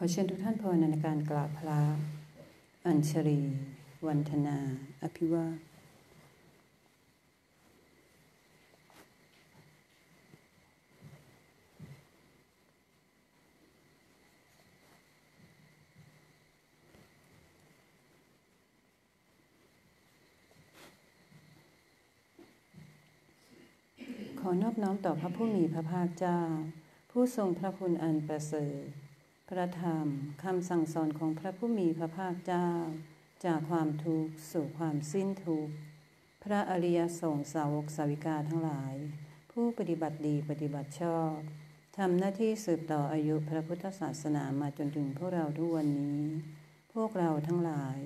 ขอเชิญทุกท่านภาวนาในการกราบพระอัญชรี วันธนา อภิวาขอนอบน้อมต่อพระผู้มีพระภาคเจ้า ผู้ทรงพระคุณอันประเสริฐ พระธรรมคำสั่งสอนของพระผู้มีพระภาคเจ้า จากความทุกข์สู่ความสิ้นทุกข์ พระอริยสงฆ์สาวกสาวิกาทั้งหลาย ผู้ปฏิบัติดีปฏิบัติชอบทำหน้าที่สืบต่ออายุพระพุทธศาสนามาจนถึงพวกเราทุกวันนี้ พวกเราทั้งหลาย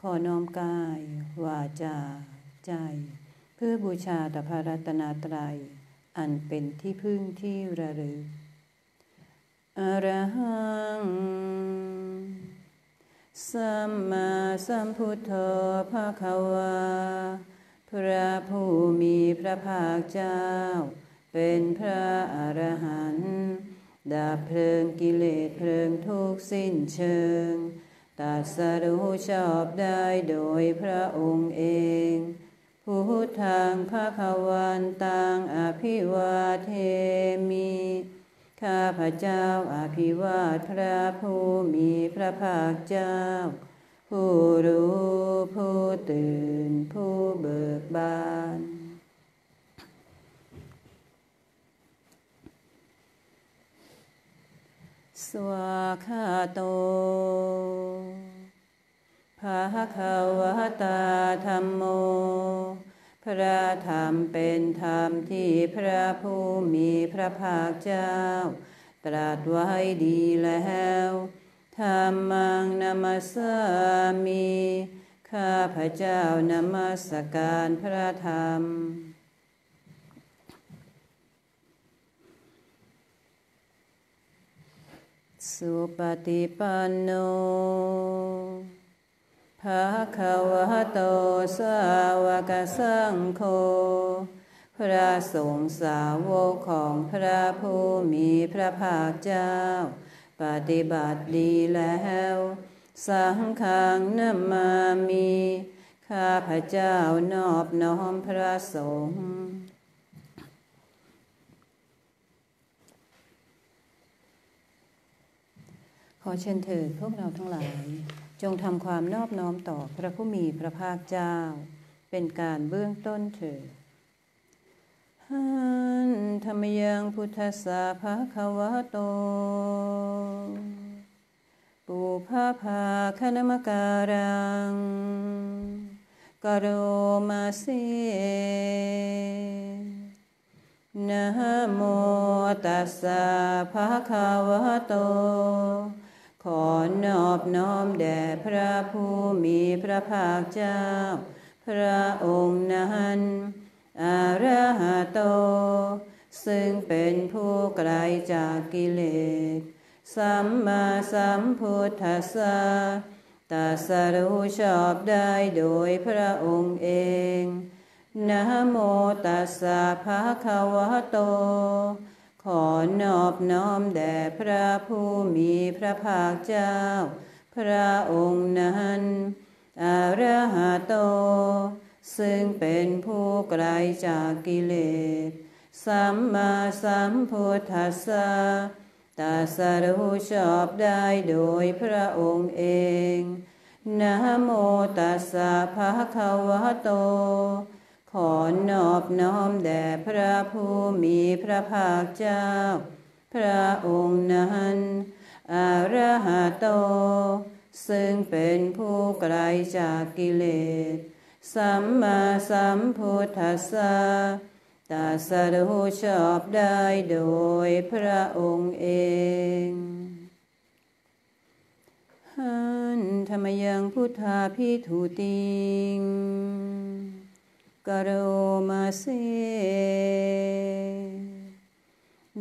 ขอน้อมกาย วาจา ใจ เพื่อบูชาต่อพระรัตนตรัย อันเป็นที่พึ่งที่ระลึก อรหังสัมมาสัมพุทโธภาควาพระผู้มีพระภาคเจ้า เป็นพระอรหันต์ดับเพลิงกิเลสเพลิงทุกสิ้นเชิงตัดสรู้ชอบได้โดยพระองค์เองพุทธังภาควันตังอภิวาเทมิ ข้าพระเจ้าอภิวาทพระผู้มีพระภาคเจ้า ผู้รู้ผู้ตื่นผู้เบิกบานสวาคาโตภาควตาธรรมโม พระธรรมเป็นธรรมที่พระผู้มีพระภาคเจ้า ตรัสไว้ดีแล้วธรรมังนมัสสามิข้าพระเจ้านมัสการพระธรรม สุปฏิปันโน ภะคะวะโตสาวกสังโฆพระสงฆ์สาวกของพระผู้มีพระภาคเจ้า ปฏิบัติดีแล้ว สังฆังนามามี ข้าพระเจ้านอบน้อมพระสงฆ์ขอเชิญเถิดพวกเราทั้งหลาย จงทำความนอบน้อมต่อพระผู้มีพระภาคเจ้า เป็นการเบื้องต้นเถิดหันธรรมยังพุทธสาภาควะโตปุพาภาคณมการังกโรมาเสนะโมตัสสะภะคะวะโต ขอนอบน้อมแด่พระผู้มีพระภาคเจ้า พระองค์นั้นอาระหะโต ซึ่งเป็นผู้ไกลจากกิเลส สัมมาสัมพุทธัสสะตัสรู้ชอบได้โดยพระองค์เอง นะโมตัสสะภะคะวะโต ขอนอบน้อมแด่พระผู้มีพระภาคเจ้า พระองค์นั้นอาระหะโต ซึ่งเป็นผู้ไกลจากกิเลส สัมมาสัมพุทธัสสะตัสรู้ชอบได้โดยพระองค์เองนะโมตัสสะภะคะวะโต ขอนอบน้อมแด่พระผู้มีพระภาคเจ้า พระองค์นั้นอาระหะโต ซึ่งเป็นผู้ไกลจากกิเลส สัมมาสัมพุทธัสสะตรัสรู้ชอบได้โดยพระองค์เองหันธรรมยังพุทธาพิทูติง กโรมาเส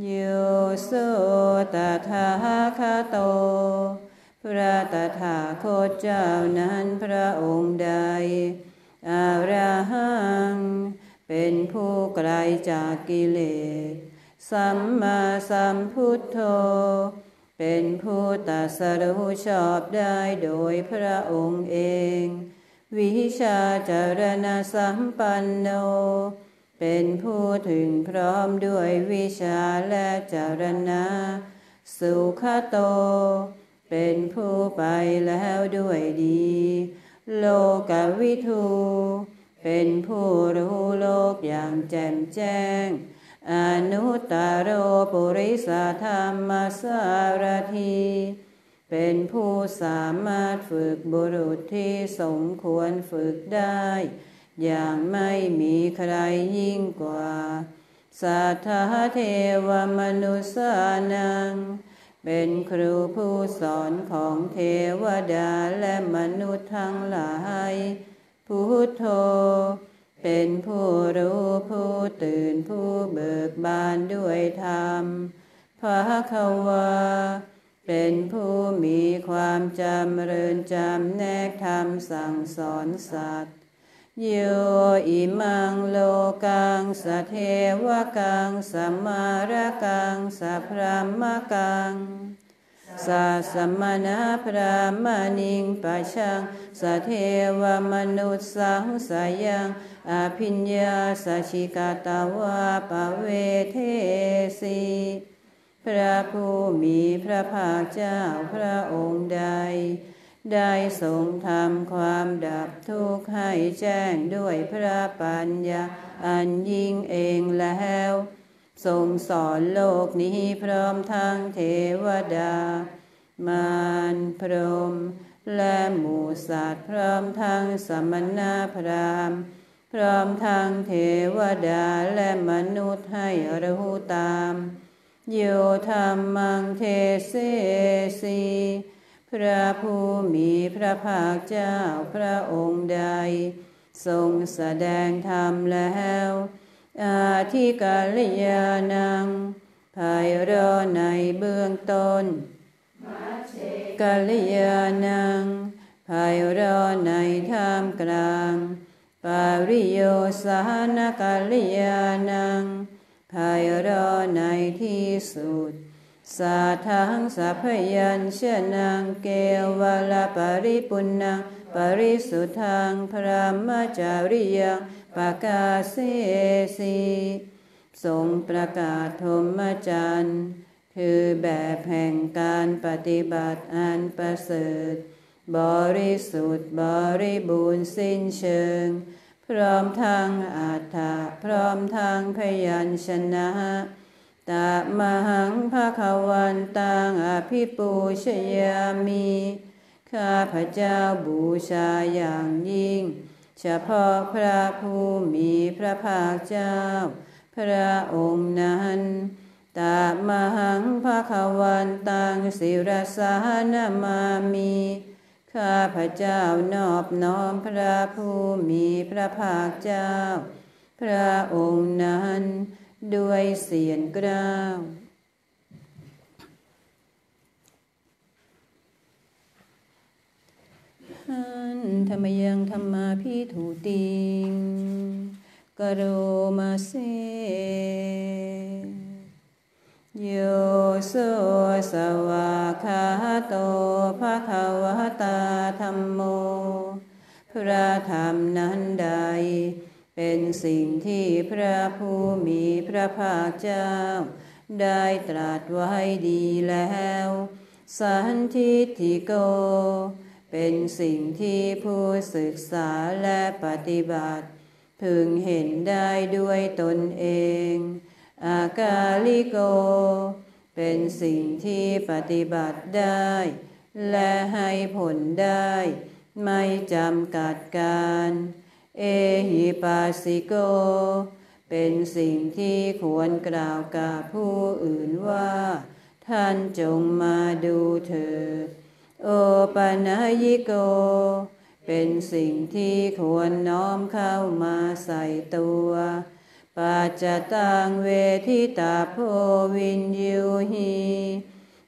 โยโสตถาคาโตพระตถาคตเจ้านั้นพระองค์ใดอาราหัง เป็นผู้ไกลจากกิเลส สัมมาสัมพุทโธ เป็นผู้ตัสรู้ชอบได้โดยพระองค์เอง วิชาจารณะสัมปันโน เป็นผู้ถึงพร้อมด้วยวิชาและจารณะ สุขโต เป็นผู้ไปแล้วด้วยดี โลกวิทูเป็นผู้รู้โลกอย่างแจ่มแจ้ง อนุตตโรปุริสธรรมสารที เป็นผู้สามารถฝึกบุรุษที่สมควรฝึกได้ อย่างไม่มีใครยิ่งกว่าสัทธาเทวมนุษานัง เป็นครูผู้สอนของเทวดาและมนุษย์ทั้งหลายพุทโธ เป็นผู้รู้ผู้ตื่นผู้เบิกบานด้วยธรรมพระควา เป็นผู้มีความจำเริญจำแนกธรรมสั่งสอนสัตว์โยอิมังโลกังสเทวกังสัมมารกังสัพรามกังสัสมณะพระมณิงปัชังสเทวมนุษสังสายังอภิญญาสัชิกาตาวาปเวเทสี พระผู้มีพระภาคเจ้าพระองค์ใด ได้ทรงทำความดับทุกข์ให้แจ้งด้วยพระปัญญาอันยิ่งเองแล้ว ทรงสอนโลกนี้พร้อมทั้งเทวดา มารพรหมและหมูสัตว์พร้อมทั้งสมณพราหมณ์ พร้อมทางเทวดาและมนุษย์ให้รู้ตาม โยธรรมังเทเสสีพระผู้มีพระภาคเจ้าพระองค์ใด ทรงแสดงธรรมแล้ว อาทิกาลยานังภายรอในเบื้องต้นกาลยานังภายรอในท่ามกลาง ปาริโยสานกาลยานัง ภายรอในที่สุดสาทังสัพยัญชนะเกวลาปริปุณังปริสุทธังพระมจาริยังปกาเสสีทรงประกาศธรรมจันทร์คือแบบแห่งการปฏิบัติอันประเสริฐ บริสุทธิ์บริบูรณ์สิ้นเชิง พร้อมทางอาถาพร้อมทางพยัญชนะตามหังภาควันตังอภิปูชยามีข้าพระเจ้าบูชาอย่างยิ่ง เฉพาะพระผู้มีพระภาคเจ้า พระองค์นั้นตามหังภาควันตังศิรสานามามี ข้าพระเจ้านอบน้อมพระผู้มีพระภาคเจ้า พระองค์นั้นด้วยเสียงกล้าวหันธรรมยังธรรมาพิถูติงกโรมาเซ โยโสสวาคาโตภะคะวะตาธรรมโม พระธรรมนั้นใด เป็นสิ่งที่พระผู้มีพระภาคเจ้า ได้ตรัสไว้ดีแล้ว สันทิฐิโก เป็นสิ่งที่ผู้ศึกษาและปฏิบัติ พึงเห็นได้ด้วยตนเอง อากาลิโก เป็นสิ่งที่ปฏิบัติได้ และให้ผลได้ ไม่จำกัดการ เอหิปัสสิโก เป็นสิ่งที่ควรกล่าวกับผู้อื่นว่า ท่านจงมาดูเถิดโอปนายิโก เป็นสิ่งที่ควรน้อมเข้ามาใส่ตัว ปัจจตังเวทิตาโพวินยูหี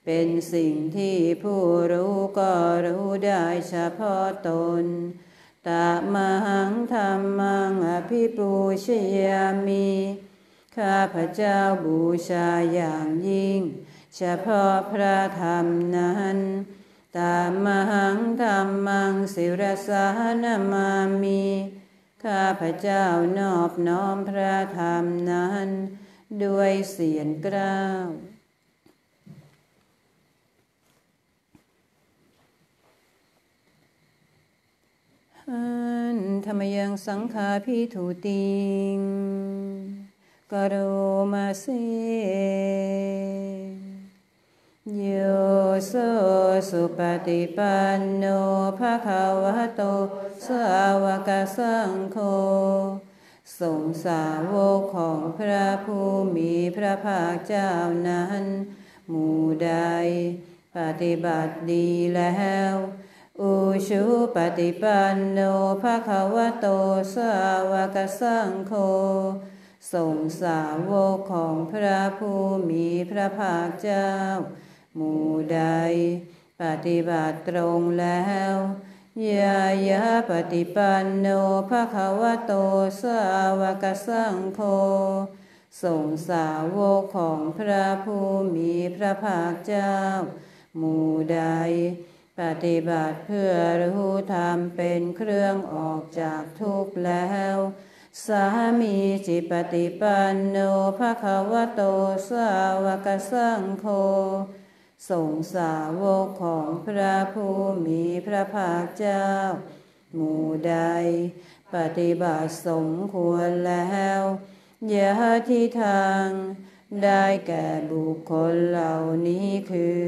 เป็นสิ่งที่ผู้รู้ก็รู้ได้เฉพาะตนตามหังธรรมังอภิปูชยามีข้าพเจ้าบูชาอย่างยิ่ง เฉพาะพระธรรมนั้น ตามมหังธรรมังสิรสานามามี ข้าพระเจ้านอบน้อมพระธรรมนั้น ด้วยเสียงกล้าวธรรมยังสังขาพิถุติงกโรมาเส โยโสสุปฏิปันโนภะคะวะโตสาวกสังโฆสงสาวกของพระผู้มีพระภาคเจ้านั้น หมู่ใด ปฏิบัติดีแล้ว อุชุปฏิปันโนภะคะวะโตสาวกสังโฆสงสาวกของพระผู้มีพระภาคเจ้า หมู่ใด ปฏิบัติตรงแล้วยายาปฏิปันโนภะคะวะโตสาวกสังโฆส่งสาวกของพระผู้มีพระภาคเจ้า หมู่ใด ปฏิบัติเพื่อรู้ธรรมเป็นเครื่องออกจากทุกข์แล้ว สามีจิปฏิปันโนภะคะวะโตสาวกสังโฆ ส่งสาวกของพระผู้มีพระภาคเจ้า หมู่ใด ปฏิบัติสมควรแล้วยาที่ทางได้แก่บุคคลเหล่านี้คือ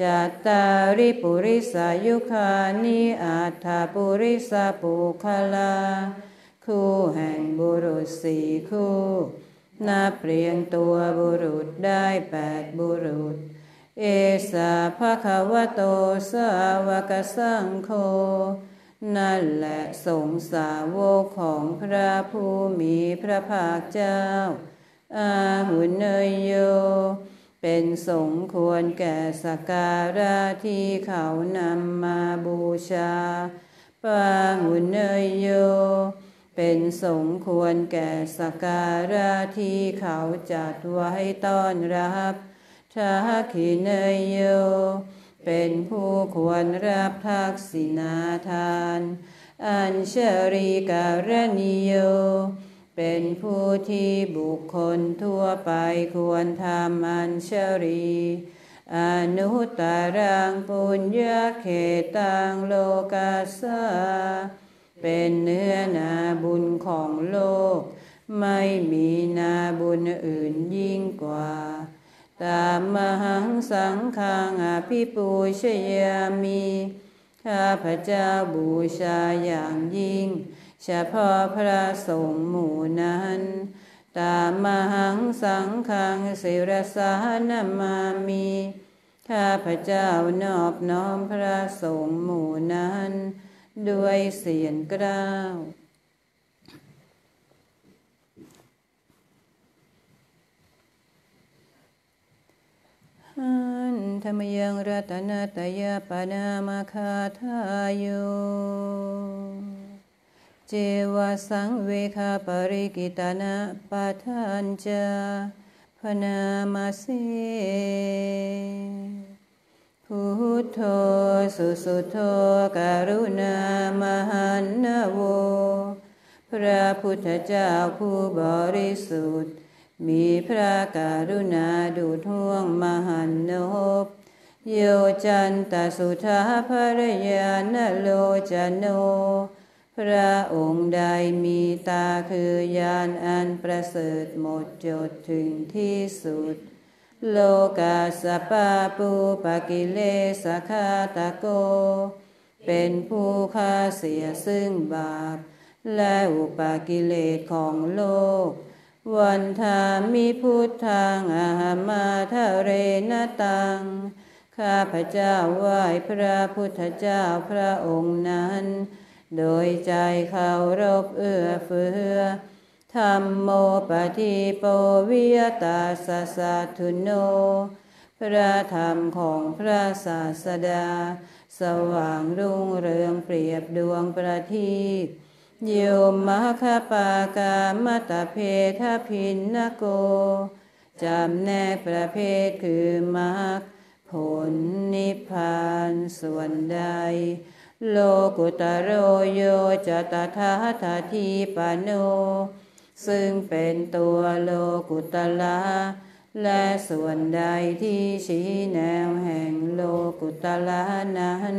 จัตตาริปุริสายุคานิอัตถปุริสาปุคลา คู่แห่งบุรุษสี่คู่ นับเรียงตัวบุรุษได้แปดบุรุษ เอสาภะคะวะโตสาวกสังโฆนั่นแหละสงสาวกของพระผู้มีพระภาคเจ้า อาหุนเนยโย เป็นสงควรแก่สการะที่เขานำมาบูชา ปาหุนเนยโย เป็นสงควรแก่สการะที่เขาจัดไว้ต้อนรับ ทักขิเนยโย เป็นผู้ควรรับทักษิณาทาน อัญเชริการณิโย เป็นผู้ที่บุคคลทั่วไปควรทำอัญชรีอนุตตรังปุญญาเขตังโลกาสาเป็นเนื้อนาบุญของโลก ไม่มีนาบุญอื่นยิ่งกว่า ตามมหังสังฆังอภิปูชยามีข้าพระเจ้าบูชาอย่างยิ่ง เฉพาะพระสงฆ์หมู่นั้น ตามมหังสังขังศิรสานามามีข้าพระเจ้านอบน้อมพระสงฆ์หมู่นั้น ด้วยเสียงกล้าว ธรรมยังรัตนตยปนามาคาทายโยเจวสังเวคาปริกิตานะปะทันจาพนามาเสพุทโธสุสุโธการุณามหันนโว พระพุทธเจ้าผู้บริสุทธิ์ มีพระการุณาดูท่วงมหันนบโยจันตสุธาภรยานโลจโน พระองค์ใดมีตาคือยานอันประเสริฐหมดจดถึงที่สุด โลกาสปาปูปกิเลสคาตะโก เป็นผู้ฆ่าเสียซึ่งบาป และอุปกิเลสของโลก วันทามิพุทธังอาหามาทะเรนตัง ข้าพระเจ้าไหว้พระพุทธเจ้าพระองค์นั้น โดยใจเคารพเอื้อเฟื้อธรรมโมปฏิโปวิยตาสสัทุโน พระธรรมของพระศาสดา สว่างรุ่งเรืองเปรียบดวงประทีป โยมมคปากามตเพทพินนโก จำแนกประเภทคือมรรคผลนิพพานส่วนใด โลกุตโรโยจตถาทาทีปโน ซึ่งเป็นตัวโลกุตละและส่วนใดที่ชี้แนวแห่งโลกุตละนั้น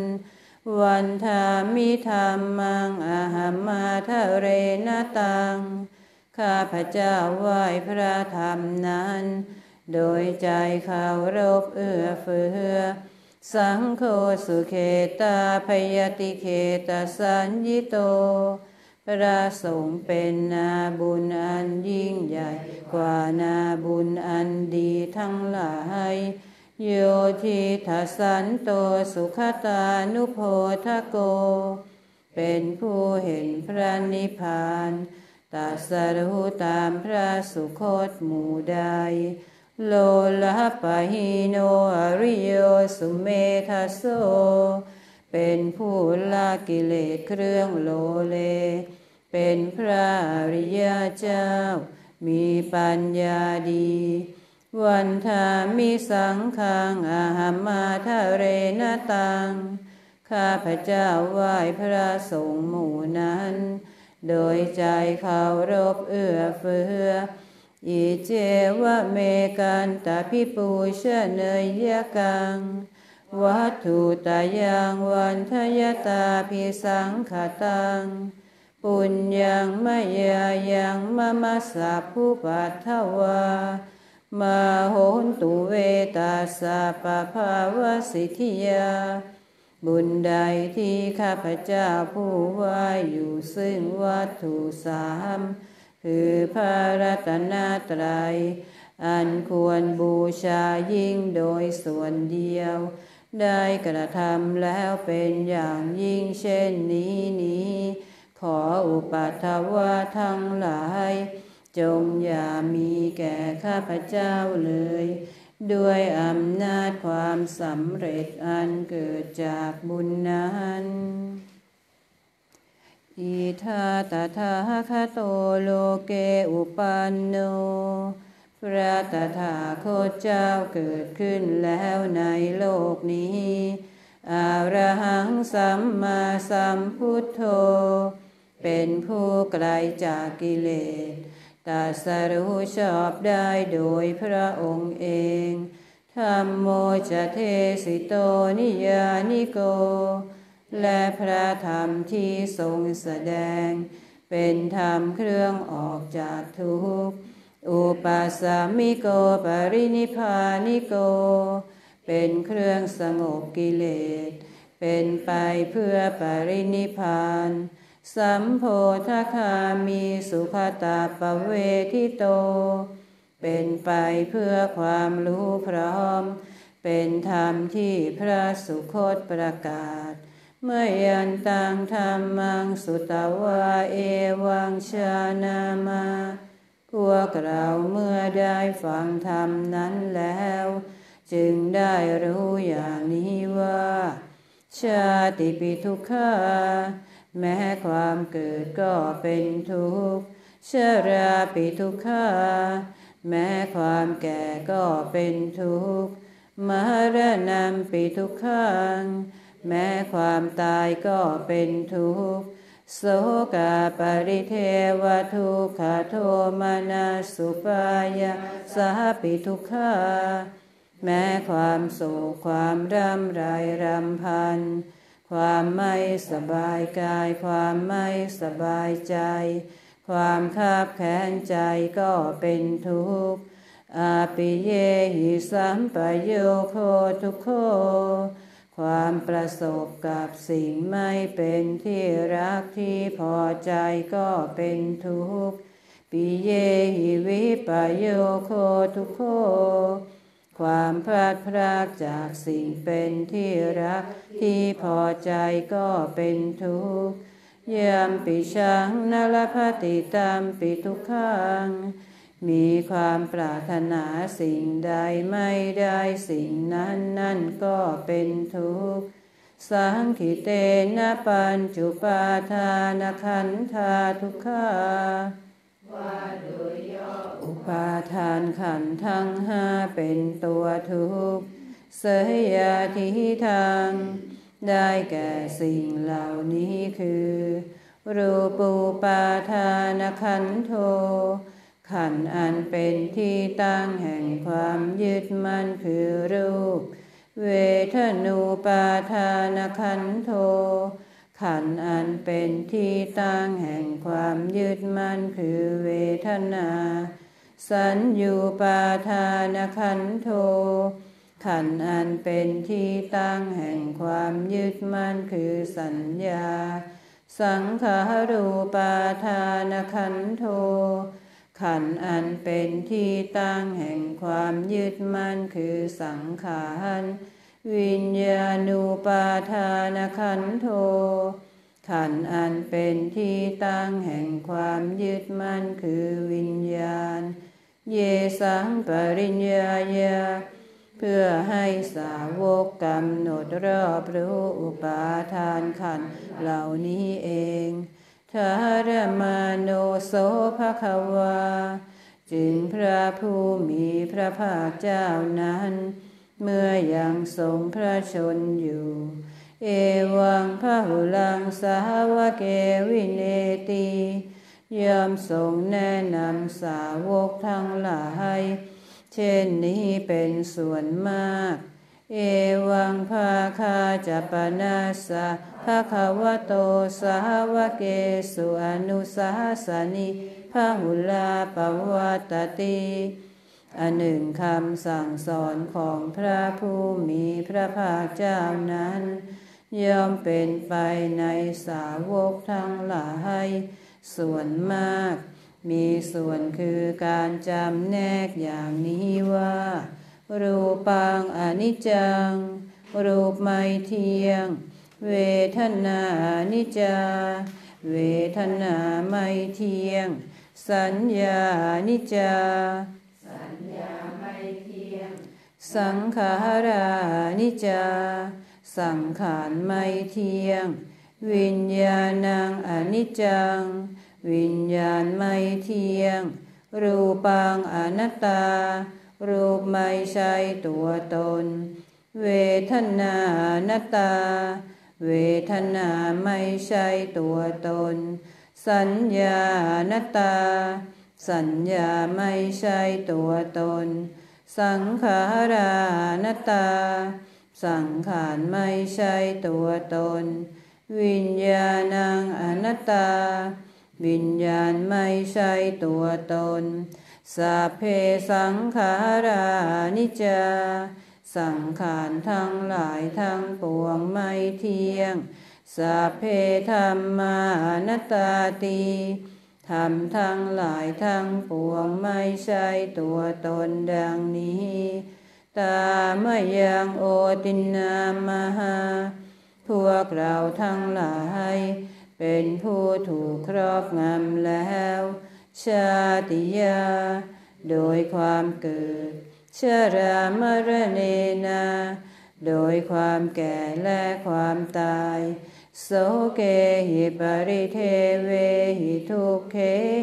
วันธามิธรรมังอาหามาทะเรนตัง ข้าพเจ้าไหว้พระธรรมนั้น โดยใจเคารพเอื้อเฟื้อ สังโฆสุเขตาพยติเขตาสัญญิโต พระสงฆ์เป็นนาบุญอันยิ่งใหญ่ กว่านาบุญอันดีทั้งหลาย โยทิทัสันโตสุขตานุโพธโก เป็นผู้เห็นพระนิพพานตัสรู้ตามพระสุคตหมู่ใด โลละปะหิโนอริโยสุเมทัสโซเป็นผู้ละกิเลสเครื่องโลเล เป็นพระอริยเจ้า มีปัญญาดี วันธามิสังขังอาหามาทะเรนตัง ข้าพเจ้าไหว้พระสงฆ์หมู่นั้น โดยใจเคารพเอื้อเฟื้อ อิเจวะเมกันตาพิปูเชเนยยกัง วัตถุตายังวันทยตาพิสังขตัง ปุญญังมายายังมะมะสะผู้ปัทวา มาโหนตุเวตาสะปะภาวสิทธิยา บุญใดที่ข้าพเจ้าผู้ว่าอยู่ซึ่งวัตถุสามคือพระรัตนตรัย อันควรบูชายิ่งโดยส่วนเดียว ได้กระทำแล้วเป็นอย่างยิ่งเช่นนี้นี้ ขออุปัฏฐวะทั้งหลาย จงอย่ามีแก่ข้าพเจ้าเลย ด้วยอำนาจความสำเร็จอันเกิดจากบุญนั้นอิทาตถาคโตโลเกอุปันโน พระตถาคตเจ้าเกิดขึ้นแล้วในโลกนี้อารหังสัมมาสัมพุทโธ เป็นผู้ไกลจากกิเลส ตัสรู้ชอบได้โดยพระองค์เองธรรมโมจะเทสิโตนิยานิโก และพระธรรมที่ทรงแสดง เป็นธรรมเครื่องออกจากทุกข์ อุปัสามิโกปรินิพานิโก เป็นเครื่องสงบกิเลส เป็นไปเพื่อปรินิพาน สัมโพธคามีสุขตาปเวทิโต เป็นไปเพื่อความรู้พร้อม เป็นธรรมที่พระสุคตประกาศ เมื่อยันตังธรรมังสุตวาเอวังชานามาพวกเราเมื่อได้ฟังธรรมนั้นแล้ว จึงได้รู้อย่างนี้ว่า ชาติปิทุกขา แม้ความเกิดก็เป็นทุกข์ชราปิทุกขาแม้ความแก่ก็เป็นทุกข์มรณะปิทุกขัง แม้ความตายก็เป็นทุกข์โสกาปริเทวทุกขโทมนาสุปายาสหปิทุกขาแม้ความโศกความรำไรรำพัน ความไม่สบายกาย ความไม่สบายใจ ความคับแค้นใจก็เป็นทุกข์อาปิเยหิสัมปโยโคทุกโค ความประสบกับสิ่งไม่เป็นที่รักที่พอใจก็เป็นทุกข์ปิเยหิวิปโยโคทุกโค ความพลาดพลาดจากสิ่งเป็นที่รักที่พอใจก็เป็นทุกข์ยามปิชังนลพติตามปิทุกขังมีความปรารถนาสิ่งใดไม่ได้สิ่งนั้นนั่นก็เป็นทุกข์สังขิเตนะปัญจุปาทานขันธาทุกขา ออุปาทานขันทั้งห้าเป็นตัวทุกข์เสยยาทิทางได้แก่สิ่งเหล่านี้คือ รูปูปาทานขันโท ขันอันเป็นที่ตั้งแห่งความยึดมั่นคือรูป เวทนูปาทานขันโท ขันอันเป็นที่ตั้งแห่งความยึดมั่นคือเวทนา สัญญูปาทานขันโท ขันอันเป็นที่ตั้งแห่งความยึดมั่นคือสัญญา สังขารูปาทานขันโท ขันอันเป็นที่ตั้งแห่งความยึดมั่นคือสังขาร วิญญาณูปาทานขันโท ขันอันเป็นที่ตั้งแห่งความยึดมั่นคือวิญญาณ เยสังปริญญายาเพื่อให้สาวกกำหนดรอบรู้อุปาทานขันเหล่านี้เองทารมาโนโสภควา จึงพระผู้มีพระภาคเจ้านั้น เมื่อยังทรงพระชนอยู่ เอวังพระหุลังสาวเกวินเนตียอมทรงแนะนำสาวกทั้งหลาย เช่นนี้เป็นส่วนมาก เอวังภาคาจะปนาสะภะควโตสาวเกสุอนุสาสนิพระหุลาปวัตติ อันหนึ่งคำสั่งสอนของพระผู้มีพระภาคเจ้านั้น ย่อมเป็นไปในสาวกทั้งหลาย ส่วนมาก มีส่วนคือการจำแนกอย่างนี้ว่า รูปังอนิจจัง รูปไม่เที่ยง เวทนานิจจา เวทนาไม่เที่ยง สัญญานิจจา สังขารานิจา สังขารไม่เที่ยง วิญญาณังอนิจจัง วิญญาณไม่เที่ยง รูปังอนัตตา รูปไม่ใช่ตัวตน เวทนานัตตา เวทนาไม่ใช่ตัวตน สัญญานัตตา สัญญาไม่ใช่ตัวตน สังขารานตา สังขารไม่ใช่ตัวตน วิญญาณังอนัตตา วิญญาณไม่ใช่ตัวตนสัพเพสังขารานิจจาสังขารทั้งหลายทั้งปวงไม่เที่ยงสัพเพธรรมานัตตาตี ธรรมทั้งหลายทั้งปวงไม่ใช่ตัวตนดังนี้ ตามยังโอตินามหา พวกเราทั้งหลาย เป็นผู้ถูกครอบงำแล้ว ชาติยา โดยความเกิดชรามรเนนา โดยความแก่และความตาย โสเกหิปริเทเวหิทุเข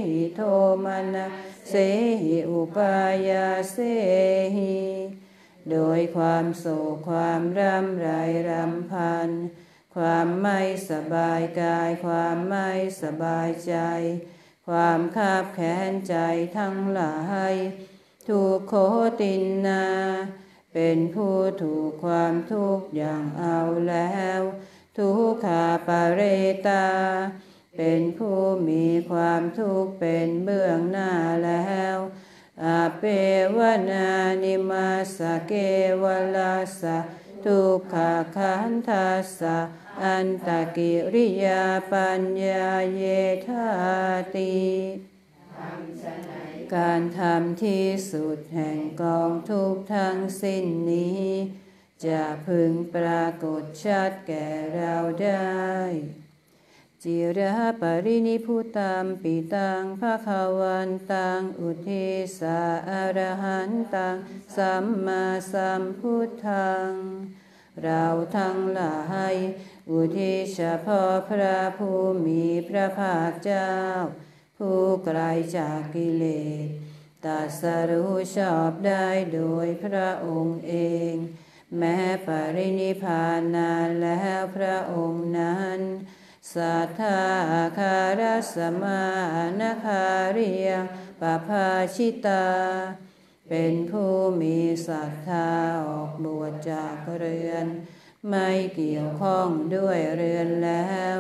หิโทมนะเสหิอุปายาเสหิโดยความโศกความรำไรรำพัน ความไม่สบายกาย ความไม่สบายใจ ความคาบแค้นใจทั้งหลายถูกโคตินนา เป็นผู้ถูกความทุกข์อย่างเอาแล้ว ทุกขาปเรตา เป็นผู้มีความทุกข์เป็นเบื้องหน้าแล้วอาเปวนานิมาสเกวลาสะทุกขาขันทัสสะอันตกิริยาปัญญาเยธาติการทำที่สุดแห่งกองทุกข์ทั้งสิ้นนี้ จะพึงปรากฏชัดแก่เราได้ จิระปรินิพุตัมปิตังภะคะวันตัง อุทิสาอรหันตัง สัมมาสัมพุทธัง เราทั้งหลายอุทิศเฉพาะพระผู้มีพระภาคเจ้า ผู้ไกลจากกิเลสตัสรู้ชอบได้โดยพระองค์เอง แม้ปรินิพานนานแล้วพระองค์นั้นสัทธาคารสมานคาเรียปภาชิตา เป็นผู้มีศรัทธาออกบวชจากเรือน ไม่เกี่ยวข้องด้วยเรือนแล้ว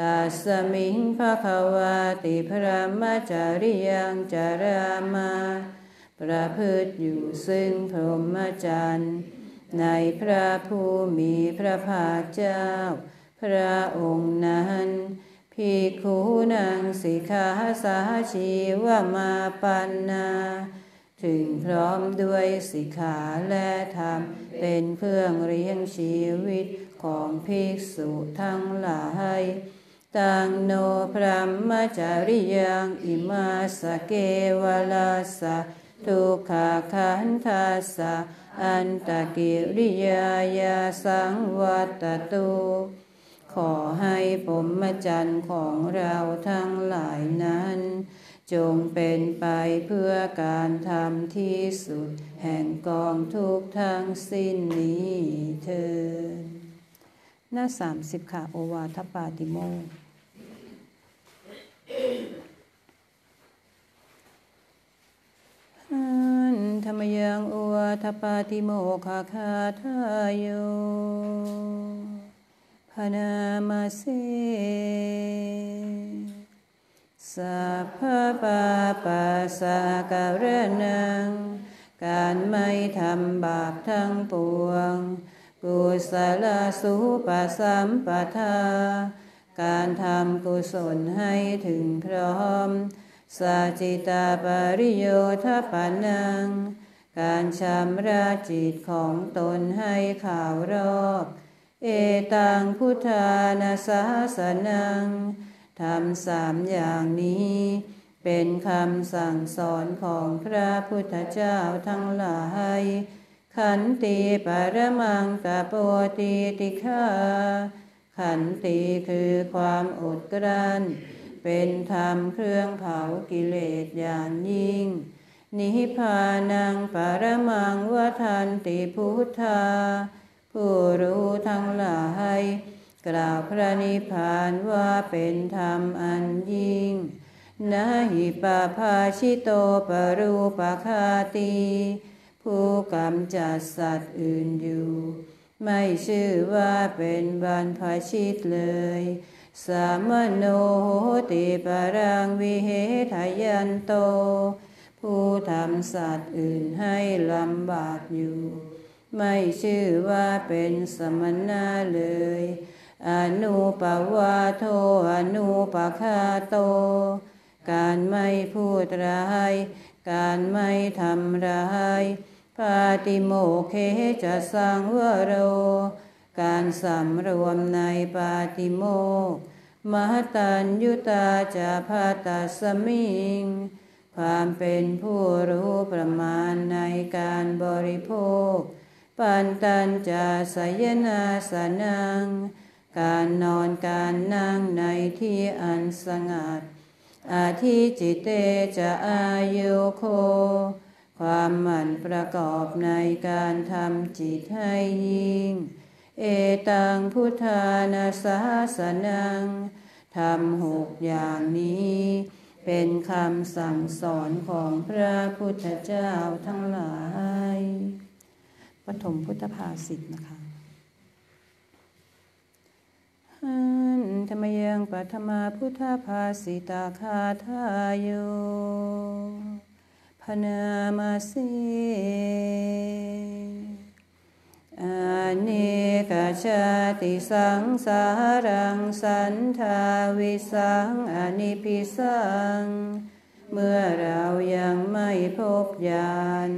ตัสมิงภะควาติพระมจาริยังจารามา ประพฤติอยู่ซึ่งพรหมจรรย์ ในพระผู้มีพระภาคเจ้า พระองค์นั้นภิกขุนางสิกขาสาชีวมาปันนา ถึงพร้อมด้วยสิกขาและธรรม เป็นเครื่องเลี้ยงชีวิตของภิกษุทั้งหลายตังโนพระมจาริยังอิมาสเกวลาสะ ทุกขาขันธาสะอันตกิริยายาสังวัตตุขอให้ผมมจันของเราทั้งหลายนั้น จงเป็นไปเพื่อการทำที่สุด แห่งกองทุกทั้งสิ้นนี้เถิดหน้าสามสิบค่ะโอวาทปาติโมก ธรรมยังอวทปาติโมคาคาทายโยพนามาเสสัพพปาปัสสะการนัง การไม่ทำบาปทั้งปวง กุศลสุปสัมปทา การทำกุศลให้ถึงพร้อม สัจิตาปริโยทปานัง การชำระจิตของตนให้ข่าวรอบ เอตังพุทธานาสาสนังทำสามอย่างนี้ เป็นคำสั่งสอนของพระพุทธเจ้าทั้งหลาย ขันติปรมังกะโปติติฆาขันติคือความอดกลั้น เป็นธรรมเครื่องเผากิเลสอย่างยิ่ง นิพพานังปรมังวทันติพุทธา ผู้รู้ทั้งหลาย กล่าวพระนิพพานว่าเป็นธรรมอันยิ่งนาหิปาภาชิโตปรูปคาตี ผู้กำจัดสัตว์อื่นอยู่ ไม่ชื่อว่าเป็นบรรพชิตเลย สามโนติปรังวิเหทยันโต ผู้ทำสัตว์อื่นให้ลำบากอยู่ ไม่ชื่อว่าเป็นสมณะเลย อนุปวาโทอนุปคาโต การไม่พูดร้าย การไม่ทำร้าย ปาติโมเคจะสังวโร การสำรวมในปาติโมกมหตัญยุตาจะพาตัสมิง ความเป็นผู้รู้ประมาณในการบริโภค ปันตันจะสยนาสนัง การนอนการนั่งในที่อันสงัด อาทิจิเตจะอายุโค ความหมั่นประกอบในการทำจิตให้ยิ่ง เอตังพุทธานาสาสนังทำหกอย่างนี้ เป็นคำสั่งสอนของพระพุทธเจ้าทั้งหลายปฐมพุทธภาษิตนะคะธรรมยังปัทมาพุทธภาสิตาคาทายโยพนามาสี อานิกาชาติสังสารังสันทาวิสังอนิพิสัง เมื่อเรายังไม่พบญาณ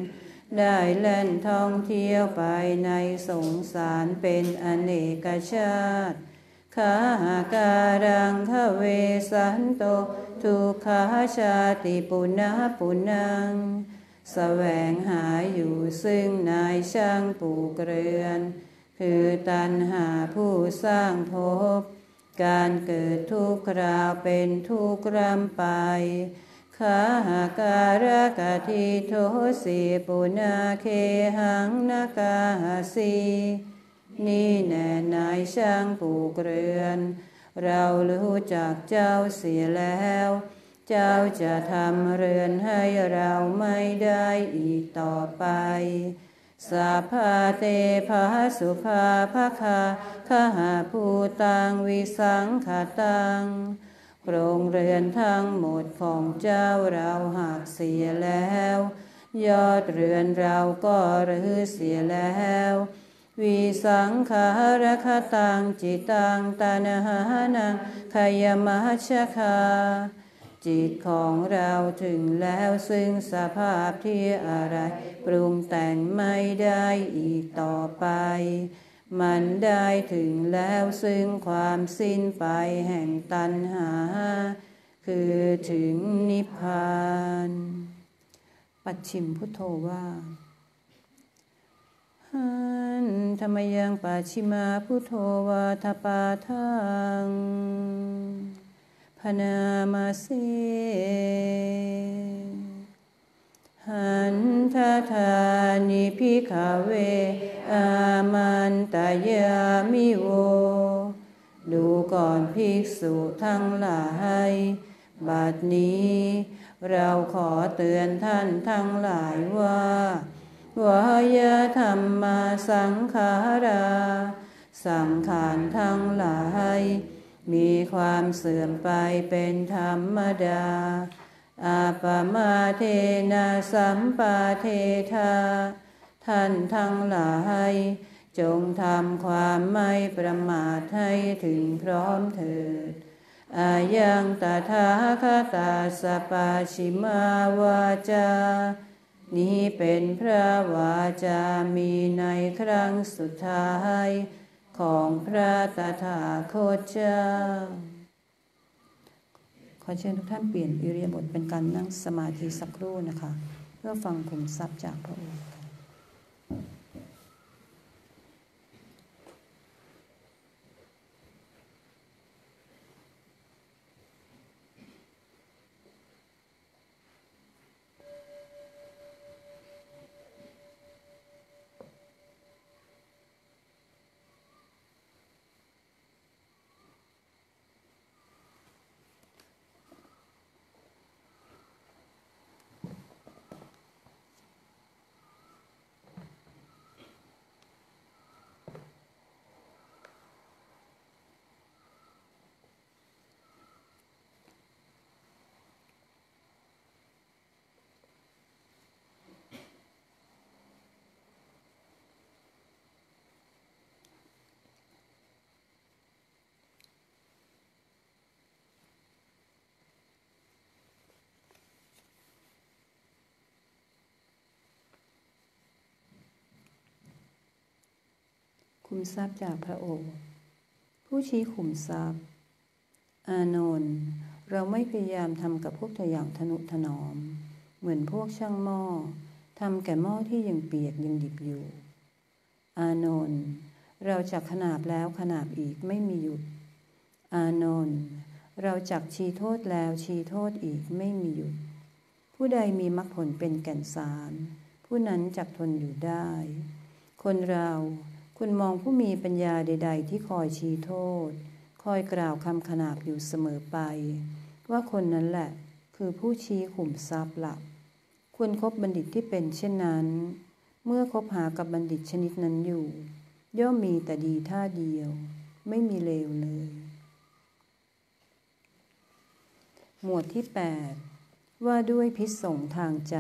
ได้เล่นท่องเที่ยวไปในสงสารเป็นอเนกชาติขาหาการังขเวสันโตทุกขาชาติปุณะปุนัง แสวงหาอยู่ซึ่งนายช่างปลูกเรือน คือตันหาผู้สร้างภพการเกิดทุกคราวเป็นทุกรำไปขาหาการะกะทิโทสีปุนาเคหังนากาสีนี่แน่นายช่างผูกเรือน เรารู้จักเจ้าเสียแล้ว จ้าจะทำเรือนให้เราไม่ได้อีกต่อไปสาพาเตภาสุภาภาคาขหาภูตังวิสังขตังโครงเรือนทั้งหมดของเจ้าเราหากเสียแล้ว ยอดเรือนเราก็รื้อเสียแล้ว วิสังขารคตังจิตังตานะหานังขยมัชคา จิตของเราถึงแล้วซึ่งสภาพที่อะไร ปรุงแต่งไม่ได้อีกต่อไป มันได้ถึงแล้วซึ่งความสิ้นไปแห่งตัณหา คือถึงนิพพาน ปัจฉิมพุทโธว่าหันธรรมยังปัจฉิมาพุทโธวาทปาทัง พนามาเสหันทธานิพิขเว อามันตายามิโว ดูก่อนภิกษุทั้งหลาย บัดนี้ เราขอเตือนท่านทั้งหลายว่าวายธรรมมาสังขารา สังขารทั้งหลาย มีความเสื่อมไปเป็นธรรมดา อาปมาเทนาสัมปาเทธาท่านทั้งหลาย จงทำความไม่ประมาทให้ถึงพร้อมเถิดอายังตถาคตาสปาชิมาวาจา นี้เป็นพระวาจามีในครั้งสุดท้าย ของพระตถาคตเจ้า ขอเชิญทุกท่านเปลี่ยนอิริยาบถเป็นการนั่งสมาธิสักครู่นะคะ เพื่อฟังขุมทรัพย์จากพระองค์ ขุมทรัพย์จากพระโอษฐ์ผู้ชี้ขุมทรัพย์ อานนท์เราไม่พยายามทำกับพวกเธออย่างทนุถนอม เหมือนพวกช่างหม้อทำแก่หม้อที่ยังเปียกยังดิบอยู่ อานนท์เราจักขนาบแล้วขนาบอีกไม่มีหยุด อานนท์เราจักชี้โทษแล้วชี้โทษอีกไม่มีหยุด ผู้ใดมีมรรคผลเป็นแก่นสาร ผู้นั้นจักทนอยู่ได้ คนเรา คุณมองผู้มีปัญญาใด ๆ ที่คอยชี้โทษ คอยกล่าวคำขนาบอยู่เสมอไป ว่าคนนั้นแหละคือผู้ชี้ขุมทรัพย์หลักควรคบบัณฑิตที่เป็นเช่นนั้น เมื่อคบหากับบัณฑิตชนิดนั้นอยู่ ย่อมมีแต่ดีท่าเดียว ไม่มีเลวเลย หมวดที่ 8 ว่าด้วยพิษสงทางใจ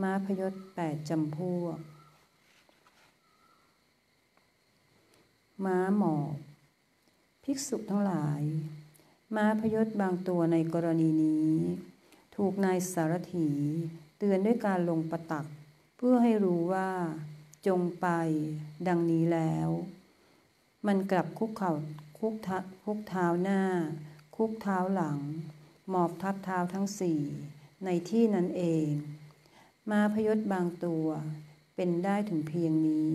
ม้าพยศแปดจำพวก ม้าหมอบภิกษุทั้งหลาย ม้าพยศบางตัวในกรณีนี้ ถูกนายสารถี เตือนด้วยการลงประตัก เพื่อให้รู้ว่า จงไป ดังนี้แล้ว มันกลับคุกเข่าคุกทะคุกเท้าหน้า คุกเท้าหลัง หมอบทับเท้าทั้งสี่ในที่นั้นเอง ม้าพยศบางตัว เป็นได้ถึงเพียงนี้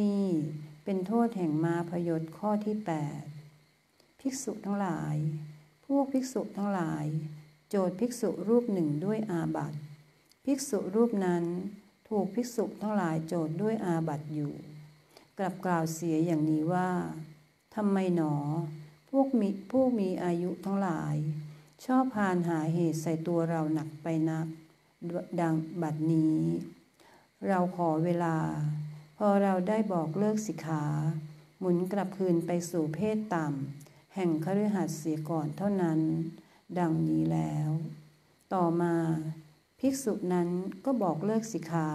นี่ เป็นโทษแห่งมาพยศข้อที่ 8 ภิกษุทั้งหลาย พวกภิกษุทั้งหลาย โจทย์ภิกษุรูปหนึ่งด้วยอาบัติภิกษุรูปนั้นถูกภิกษุทั้งหลายโจทย์ด้วยอาบัติอยู่ กลับกล่าวเสียอย่างนี้ว่าทำไมหนอ พวกมีผู้มีอายุทั้งหลาย ชอบพานหาเหตุใส่ตัวเราหนักไปนัก ดังบัดนี้ เราขอเวลา พอเราได้บอกเลิกสิกขา หมุนกลับคืนไปสู่เพศต่ำ แห่งคฤหัสถ์เสียก่อนเท่านั้น ดังนี้แล้ว ต่อมา ภิกษุนั้นก็บอกเลิกสิกขา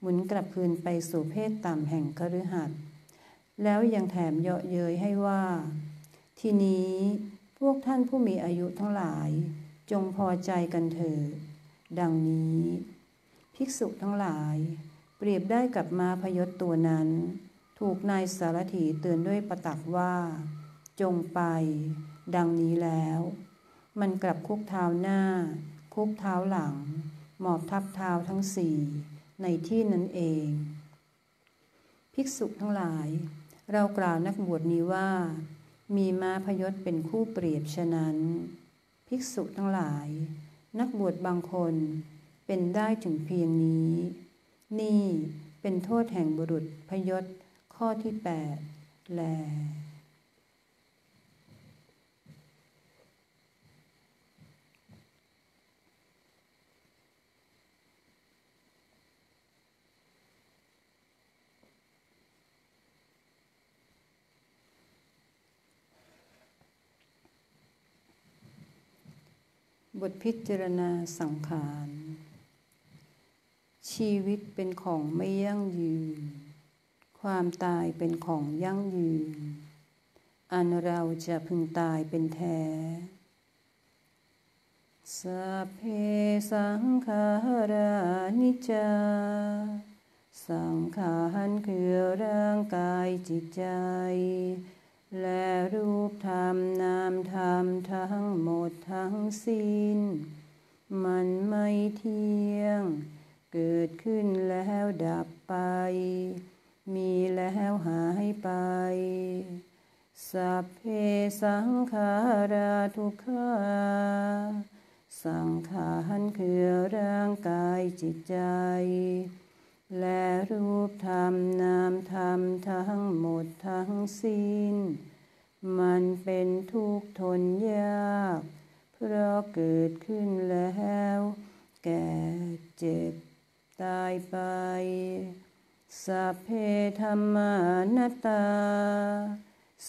หมุนกลับคืนไปสู่เพศต่ำแห่งคฤหัสถ์แล้วยังแถมเยาะเย้ยให้ว่า ทีนี้พวกท่านผู้มีอายุทั้งหลาย จงพอใจกันเถิดดังนี้ ภิกษุทั้งหลาย เปรียบได้กับมาพยศตัวนั้น ถูกนายสารถีเตือนด้วยประตักว่า จงไป ดังนี้แล้ว มันกลับคุกเท้าหน้า คุกเท้าหลัง หมอบทับเท้าทั้งสี่ ในที่นั้นเอง ภิกษุทั้งหลาย เรากล่าวนักบวชนี้ว่า มีมาพยศเป็นคู่เปรียบฉะนั้น ภิกษุทั้งหลาย นักบวชบางคนเป็นได้ถึงเพียงนี้ นี่เป็นโทษแห่งบุรุษพยศข้อที่แปดแลบทพิจารณาสังขาร ชีวิตเป็นของไม่ยั่งยืน ความตายเป็นของยั่งยืน อันเราจะพึงตายเป็นแท้สัพเพสังขารานิจจาสังขารคือร่างกายจิตใจ และรูปธรรมนามธรรมทั้งหมดทั้งสิ้น มันไม่เที่ยง เกิดขึ้นแล้วดับไป มีแล้วหายไป สัพเพสังขาราทุกขาสังขารคือร่างกายจิตใจ และรูปธรรมนามธรรมทั้งหมดทั้งสิ้น มันเป็นทุกข์ทนยาก เพราะเกิดขึ้นแล้ว แก่เจ็บ ตายไป สัพเพธรรมานัตตา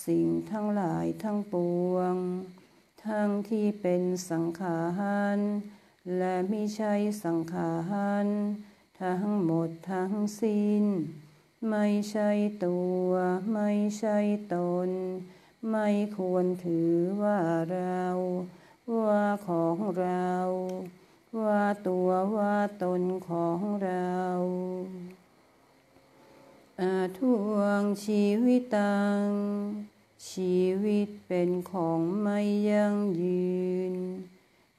สิ่งทั้งหลายทั้งปวง ทั้งที่เป็นสังขารและไม่ใช่สังขารทั้งหมดทั้งสิ้น ไม่ใช่ตัว ไม่ใช่ตน ไม่ควรถือว่าเรา ว่าของเรา ว่าตัวว่าตนของเราอาทวงชีวิตตัง ชีวิตเป็นของไม่ยั่งยืน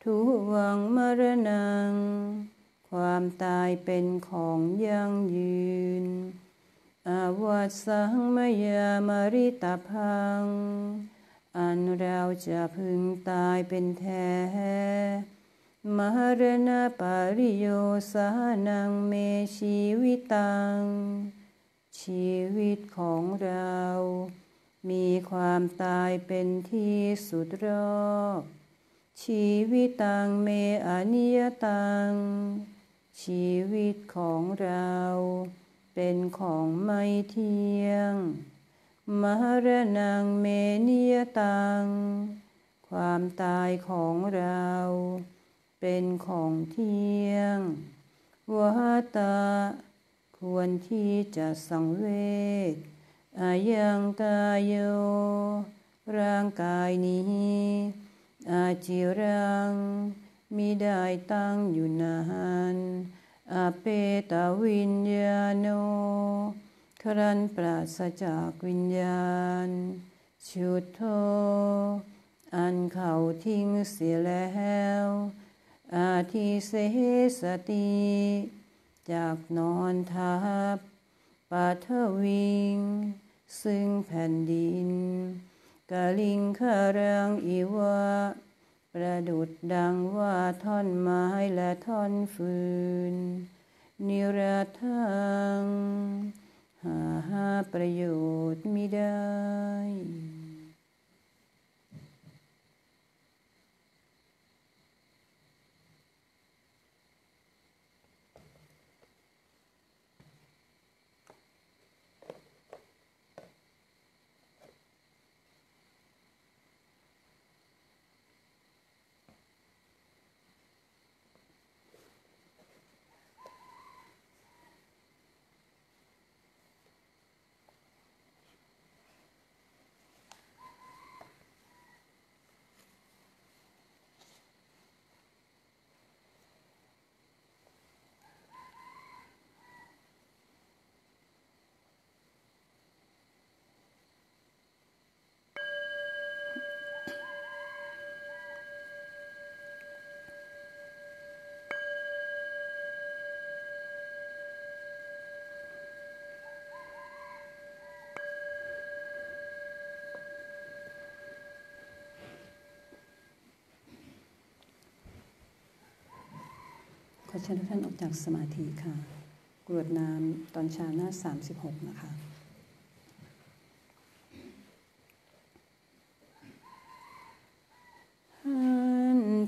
ทุวงมรณัง ความตายเป็นของยั่งยืน อาวัตสังมยามริตาพัง อันเราจะพึงตายเป็นแท้ มรณะปริโยสานังเมชีวิตัง ชีวิตของเรา มีความตายเป็นที่สุดรอบชีวิตังเมอนิยตัง ชีวิตของเรา เป็นของไม่เที่ยง มรณงเมนิยตัง ความตายของเรา เป็นของเที่ยงวาตาควรที่จะสังเวชอายังกายโย ร่างกายนี้ อาจิรังมิได้ตั้งอยู่นานอาเปตาวิญญาโน ครันปราศจากวิญญาณ ชุดโท อันเขาทิ้งเสียแล้ว อาทิเสสติจากนอนทับปัทวิง ซึ่งแผ่นดินกาลิงคารังอีวะประดุดดังว่าท่อนไม้และท่อนฟืน นิรัตัง หาประโยชน์ไมิได้ อเชิญทุกท่านออกจากสมาธิค่ะ กรวดน้ำตอนเช้าหน้า 36 นะคะ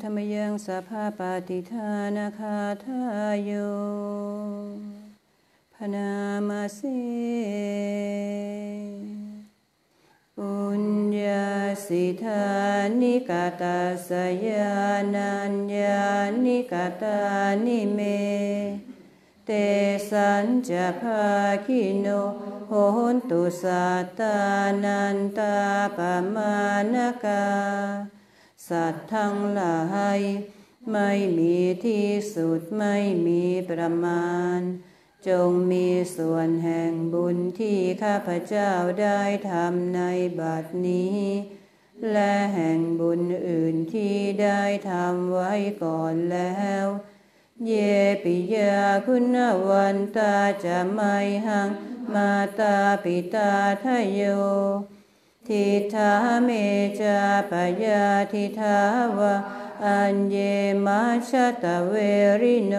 ธรรมยังสภาปฏิทานาคาทายโยพนามาเส ญญาสิทานิกาตาสยานัญญานิกาตานิเม เตสัญจะภาคิโนโหนตุสัตตานันตาปมานกา สัตว์ทั้งหลายไม่มีที่สุดไม่มีประมาณ จงมีส่วนแห่งบุญที่ข้าพเจ้าได้ทำในบัดนี้ และแห่งบุญอื่นที่ได้ทำไว้ก่อนแล้ว เยปิยาคุณวันตาจะไม่หังมาตาปิตาทะโย ทิทาเมจาปยาทิทาวะอัญเยมาชตตเวริโน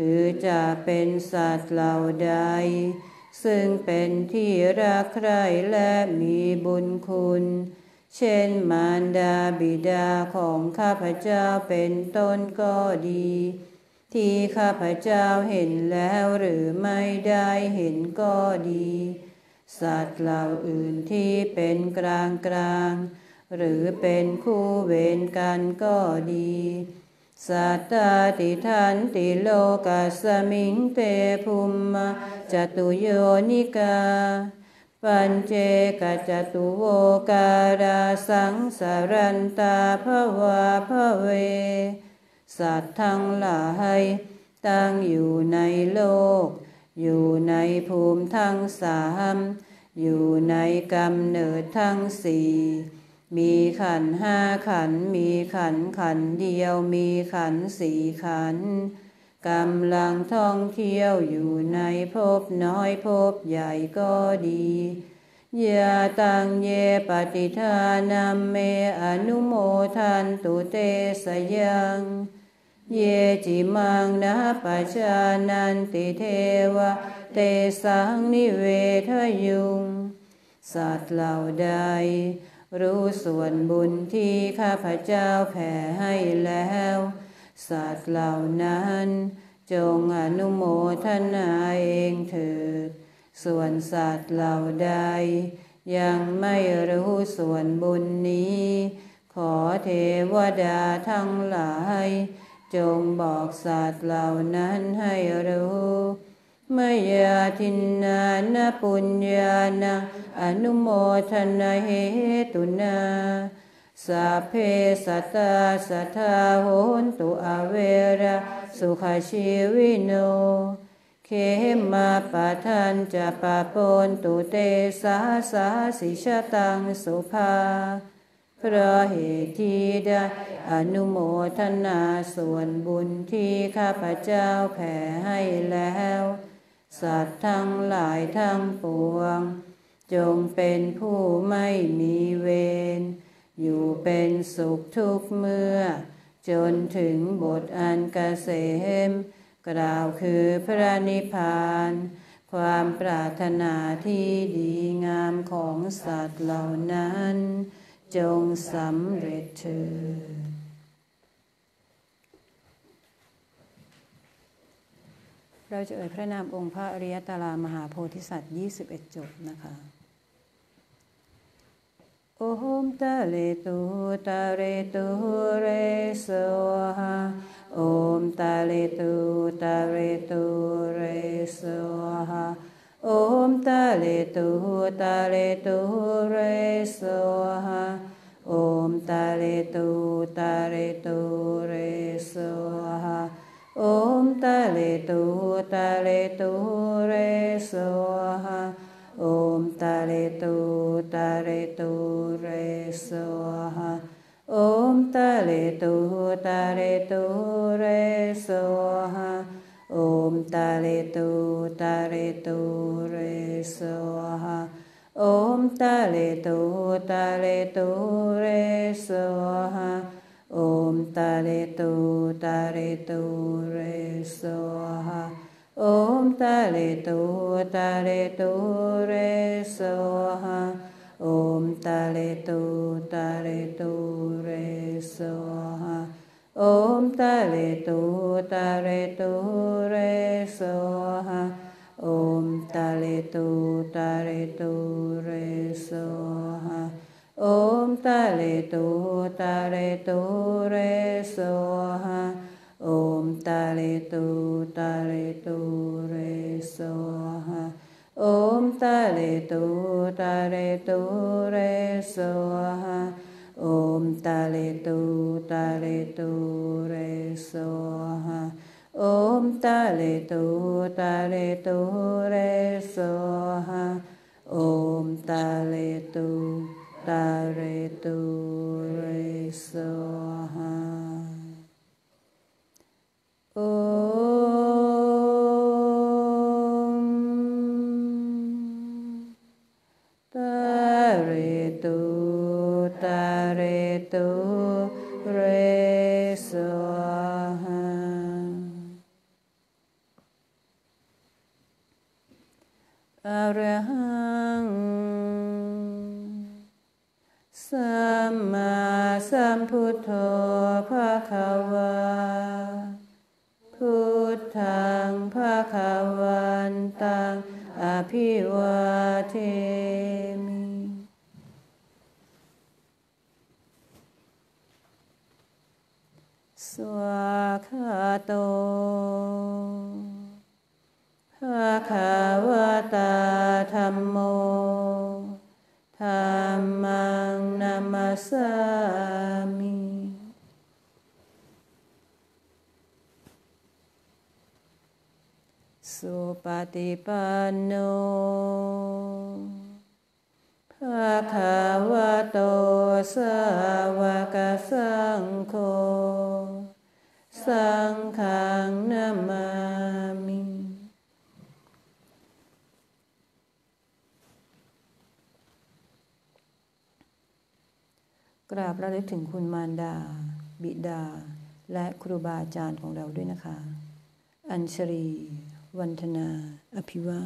คือจะเป็นสัตว์เหล่าใด ซึ่งเป็นที่รักใคร่และมีบุญคุณ เช่นมารดาบิดาของข้าพเจ้าเป็นต้นก็ดี ที่ข้าพเจ้าเห็นแล้วหรือไม่ได้เห็นก็ดี สัตว์เหล่าอื่นที่เป็นกลางกลางหรือเป็นคู่เวรกันก็ดี สัตตาติทันติโลกัสมิงเตภุมมาจตุโยนิกา ปัญเจกจตุโวการาสังสารันตาภวาภเว สัตว์ทั้งหลายตั้งอยู่ในโลก อยู่ในภูมิทั้งสาม อยู่ในกำเนิดทั้งสี่ มีขันห้าขัน มีขันขันเดียว มีขันสี่ขันกำลังท่องเที่ยวอยู่ในภพน้อยภพใหญ่ก็ดียาตังเยปฏิทานัมเมอนุโมทันตุเตสยัง เยจิมังนะปัจจานันติเทวะ เตสังนิเวทยุง สัตว์เหล่าใด รู้ส่วนบุญที่ข้าพเจ้าแผ่ให้แล้ว สัตว์เหล่านั้น จงอนุโมทนาเองเถิด ส่วนสัตว์เหล่าใด ยังไม่รู้ส่วนบุญนี้ ขอเทวดาทั้งหลาย จงบอกสัตว์เหล่านั้นให้รู้ มยาทินนานปุญญาณังอนุโมทนาเหตุนาสัพเพสัตตาสัทธาโหนตุอเวระสุขชีวิโน เขมาปะทันจะปะปนตุเตสาสาสิชะตังสุภาเพราะเหตุที่ได้อนุโมทนาส่วนบุญที่ข้าพเจ้าแผ่ให้แล้ว สัตว์ทั้งหลายทั้งปวง จงเป็นผู้ไม่มีเวร อยู่เป็นสุขทุกเมื่อ จนถึงบทอันกเกษม กล่าวคือพระนิพพาน ความปรารถนาที่ดีงามของสัตว์เหล่านั้น จงสำเร็จเถิด เราจะเอ่ยพระนามองค์พระอริยตารามหาโพธิสัตว์21 จบนะคะ โอมตะเลตุตะเรตุเรสวหาโอมตะเลตุตะเรตุเรสวหาโอมตะเลตุตะเรตุเรส โอมตะเลตูตะเลตูเรโสหะโอมตะเลตูตะเลตูเรโสหะโอมตะเลตูตะเลตูเรโสหะโอมตะเลตูตะเลตูเรโสหะโอมตะเลตูตะเลตูเรโสหะ Om tare tu tare tu re soha. Om tare tu tare tu re soha. Om tare tu tare tu re soha. Om tare tu tare tu re soha. Om tare tu tare tu re soha. โอมตะเลตูตะเลตูเรโสหะโอมตะเลตูตะเลตูเรโสหะโอมตะเลตูตะเลตูเรโสหะโอมตะเลตูตะเลตูเรโสหะโอมตะเลตูตะเลตูเรโสหะโอมตะเลตู ta re tu re so ha. Oh. ฏิปันโนภะคะวะโตสาวกสังโฆ สังฆังนามามิกราบระลึกถึงคุณมารดา บิดา และครูบาอาจารย์ของเราด้วยนะคะ อัญชรี วันธนา อภิวา